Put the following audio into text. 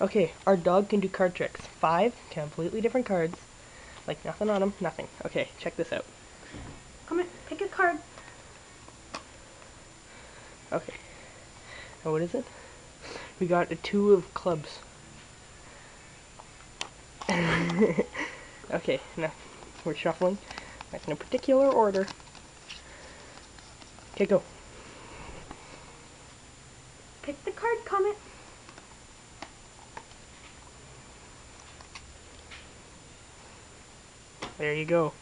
Okay, our dog can do card tricks. Five completely different cards. Like nothing on them, nothing. Okay, check this out. Come in, pick a card. Okay. Now what is it? We got a two of clubs. okay, now we're shuffling. Like in a particular order. Okay, go. Pick the card, Comet. There you go.